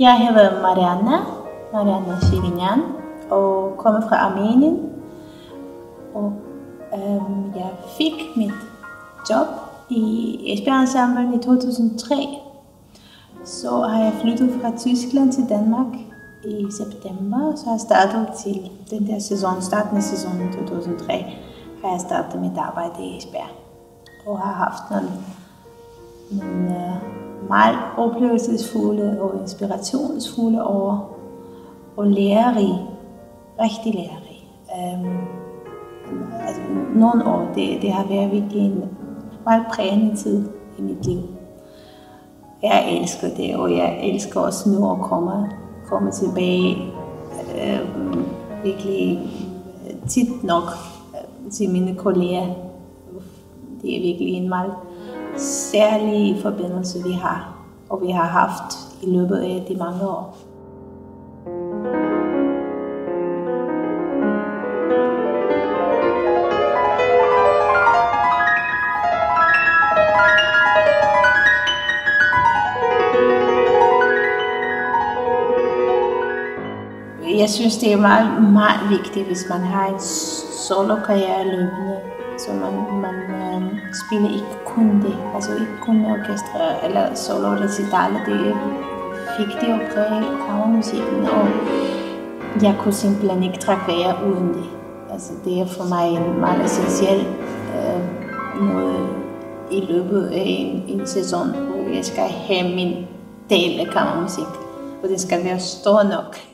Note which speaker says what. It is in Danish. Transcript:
Speaker 1: Jeg hedder Marianne, Marianne Shirinyan, og kommer fra Armenien. Og øhm, jeg fik mit job i Esbjerg Ensemble i 2003. Så har jeg flyttet fra Tyskland til Danmark i september, så har jeg startet til den der sæson, starten af sæsonen 2003, har jeg startet mit arbejde i Esbjerg. Og har haft nogle, nogle uh, meget oplevelsesfulde og inspirationsfulde år, og lærerige, rigtig lærerige. Um, øhm, altså, nogle år, det, det har været virkelig en meget prægende tid i mit liv. Jeg elsker det, og jeg elsker også nu at komme, komme tilbage øhm, øh, virkelig tit nok øh, til mine kolleger. Det er virkelig en meget særlige forbindelse, vi har, og vi har haft i løbet af de mange år. Jeg synes, det er meget, meget vigtigt, hvis man har en solo-karriere løbende, så man, man øh, spiller ikke kun det, altså ikke kun orkestre eller solo-recitaler, det er vigtigt at præge kammermusikken, og jeg kunne simpelthen ikke trække vejre uden det. Altså, det er for mig en meget essentiel øh, noget i løbet af en, en sæson, hvor jeg skal have min del af kammermusik, og det skal være stor nok.